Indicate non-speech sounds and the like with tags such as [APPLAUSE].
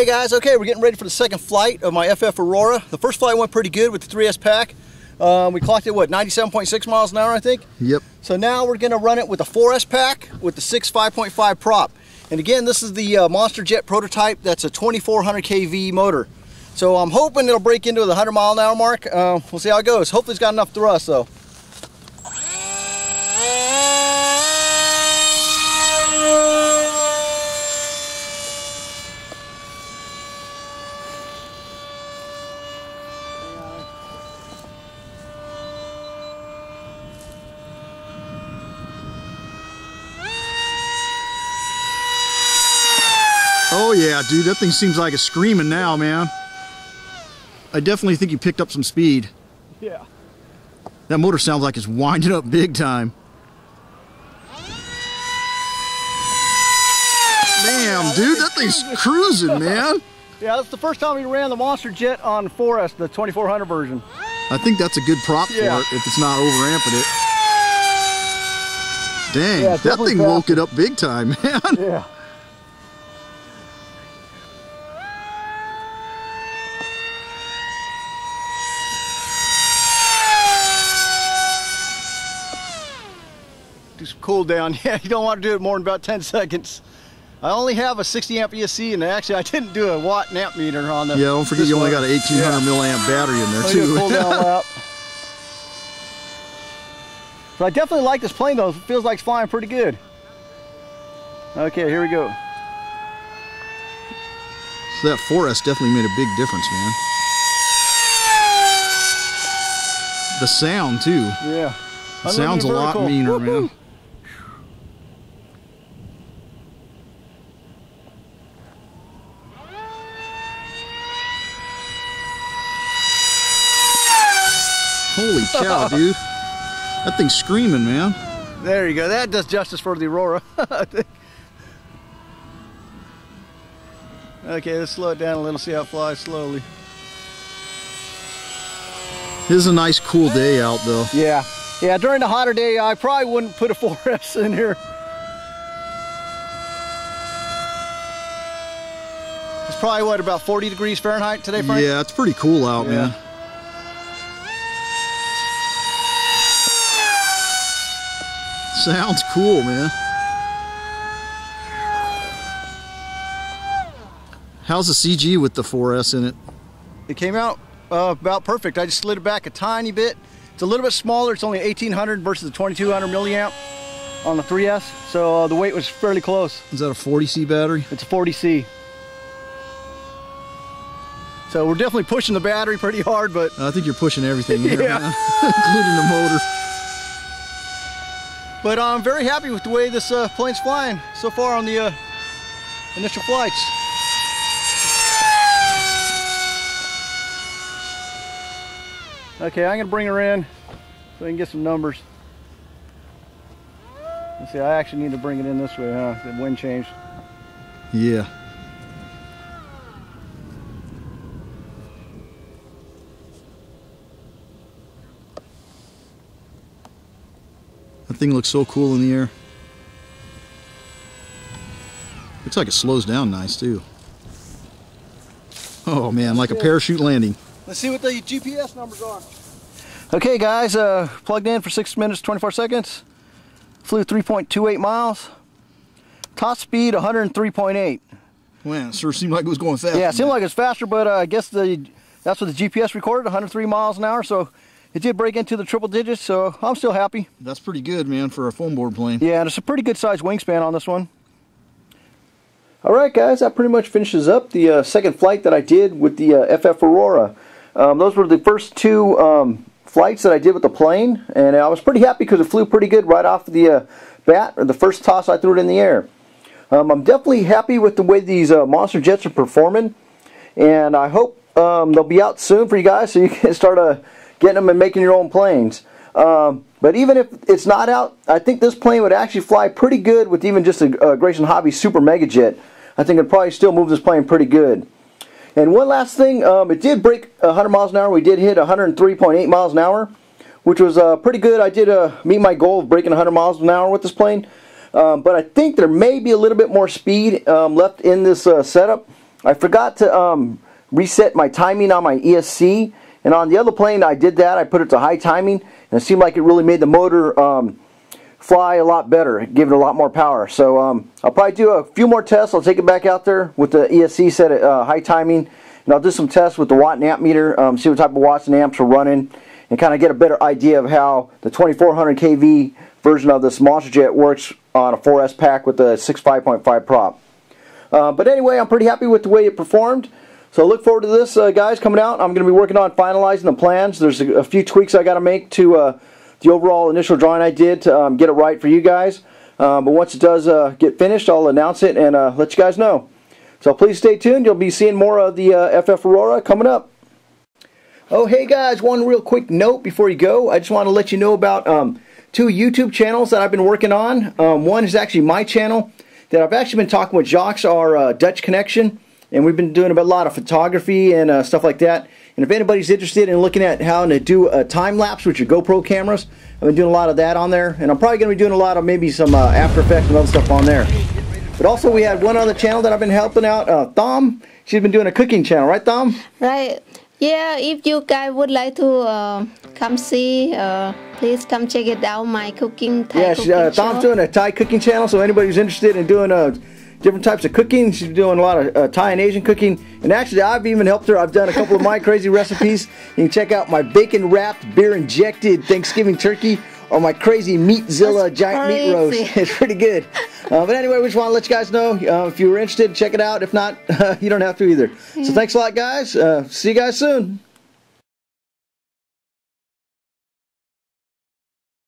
Hey guys, okay, we're getting ready for the second flight of my FF Aurora. The first flight went pretty good with the 3S pack. Um, we clocked it, what, 97.6 miles an hour, I think? Yep. So now we're gonna run it with the 4S pack with the 6 5.5 prop. And again, this is the uh, Monster Jet prototype. That's a 2400 kV motor. So I'm hoping it'll break into the 100 mile an hour mark. Uh, we'll see how it goes. Hopefully it's got enough thrust though. Oh yeah, dude, that thing seems like it's screaming now, man. I definitely think you picked up some speed. Yeah. That motor sounds like it's winding up big time. Damn, dude, that thing's cruising, [LAUGHS] man. Yeah, that's the first time we ran the Monster Jet on 4S, the 2400 version. I think that's a good prop Yeah. for it if it's not overamping it. Dang, Yeah, that thing woke it up big time, [LAUGHS] man. Yeah. Just cool down. [LAUGHS] Yeah, you don't want to do it more than about 10 seconds. I only have a 60 amp ESC and actually I didn't do a watt and amp meter on the Yeah, don't forget you only one. got an 1800 milliamp battery in there too. cool down [LAUGHS] lap. So I definitely like this plane though. It feels like it's flying pretty good. Okay, here we go. So that 4S definitely made a big difference, man. The sound too. Yeah. It sounds a lot meaner, man. Holy cow, [LAUGHS] dude. That thing's screaming, man. There you go. That does justice for the Aurora. [LAUGHS] Okay, let's slow it down a little, see how it flies slowly. This is a nice cool day out though. Yeah. Yeah, during the hotter day, I probably wouldn't put a 4S [LAUGHS] in here. It's probably, what, about 40 degrees Fahrenheit today, Frank? Yeah, it's pretty cool out, Yeah. man. Sounds cool, man. How's the CG with the 4S in it? It came out uh, about perfect. I just slid it back a tiny bit. It's a little bit smaller. It's only 1800 versus the 2200 milliamp on the 3S. So uh, the weight was fairly close. Is that a 40C battery? It's a 40C. So we're definitely pushing the battery pretty hard, but I think you're pushing everything here, [LAUGHS] Yeah. [LAUGHS] including the motor. But I'm very happy with the way this uh, plane's flying so far on the uh, initial flights. Okay, I'm gonna bring her in so I can get some numbers. Let's see, I actually need to bring it in this way, huh? The wind changed. Yeah. Thing looks so cool in the air. Looks like it slows down nice too. Oh man, like a parachute landing. Let's see what the GPS numbers are. Okay guys, uh, plugged in for 6 minutes 24 seconds. Flew 3.28 miles. Top speed 103.8. Man, it sure seemed like it was going fast. Yeah, it seemed like it's faster, but uh, I guess the that's what the GPS recorded, 103 miles an hour. So it did break into the triple digits, so I'm still happy. That's pretty good, man, for a foam board plane. Yeah, and it's a pretty good size wingspan on this one. All right, guys, that pretty much finishes up the uh, second flight that I did with the uh, FF Aurora. Um, those were the first two um, flights that I did with the plane, and I was pretty happy because it flew pretty good right off the uh, bat, or the first toss I threw it in the air. Um, I'm definitely happy with the way these uh, Monster Jets are performing, and I hope um, they'll be out soon for you guys so you can [LAUGHS] start uh, getting them and making your own planes. Um, but even if it's not out, I think this plane would actually fly pretty good with even just a, a Grayson Hobby Super Mega Jet. I think it'd probably still move this plane pretty good. And one last thing, um, it did break 100 miles an hour. We did hit 103.8 miles an hour, which was uh, pretty good. I did uh, meet my goal of breaking 100 miles an hour with this plane. Um, but I think there may be a little bit more speed um, left in this uh, setup. I forgot to um, reset my timing on my ESC. And on the other plane, I did that. I put it to high timing. And it seemed like it really made the motor um, fly a lot better. Give it a lot more power. So um, I'll probably do a few more tests. I'll take it back out there with the ESC set at uh, high timing. And I'll do some tests with the watt and amp meter. Um, see what type of watts and amps we're running. And kind of get a better idea of how the 2400 kV version of this Monster Jet works on a 4S pack with the 6.5.5 prop. Uh, but anyway, I'm pretty happy with the way it performed. So look forward to this, uh, guys, coming out. I'm going to be working on finalizing the plans. There's a, a few tweaks I got to make to uh, the overall initial drawing I did to um, get it right for you guys. Um, but once it does uh, get finished, I'll announce it and uh, let you guys know. So please stay tuned. You'll be seeing more of the uh, FF Aurora coming up. Oh, hey guys, one real quick note before you go. I just want to let you know about um, two YouTube channels that I've been working on. Um, one is actually my channel that I've actually been talking with Jacques, our uh, Dutch connection, and we've been doing a lot of photography and uh, stuff like that. And if anybody's interested in looking at how to do a time lapse with your GoPro cameras, I've been doing a lot of that on there, and I'm probably going to be doing a lot of maybe some uh, After Effects and other stuff on there. But also we had one other channel that I've been helping out, uh, Thom. She's been doing a cooking channel, right, Thom? Right. Yeah, if you guys would like to uh, come see, uh, please come check it out. My cooking Thai yeah, cooking uh, Thom's doing a Thai cooking channel, so anybody who's interested in doing uh, different types of cooking, she's doing a lot of uh, Thai and Asian cooking. And actually, I've even helped her. I've done a couple of my crazy [LAUGHS] recipes. You can check out my bacon wrapped, beer injected Thanksgiving turkey or my crazy Meatzilla That's giant meat roast. [LAUGHS] It's pretty good. Uh, but anyway, we just want to let you guys know uh, if you were interested, check it out. If not, [LAUGHS] you don't have to either. So thanks a lot, guys. Uh, see you guys soon.